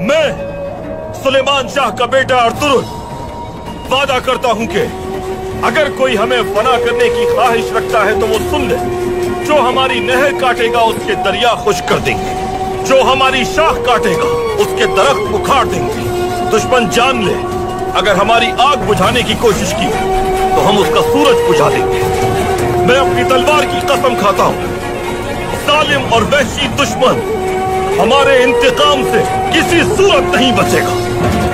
मैं, सुलेमान शाह का बेटा अर्तुरुल, वादा करता हूँ कि अगर कोई हमें फना करने की ख्वाहिश रखता है तो वो सुन ले, जो हमारी नहर काटेगा उसके दरिया खुश कर देंगे, जो हमारी शाख काटेगा उसके दरख्त उखाड़ देंगे। दुश्मन जान ले, अगर हमारी आग बुझाने की कोशिश की तो हम उसका सूरज बुझा देंगे। मैं अपनी तलवार की कसम खाता हूँ। सालिम और वहशी दुश्मन हमारे इंतकाम से किसी सूरत नहीं बचेगा।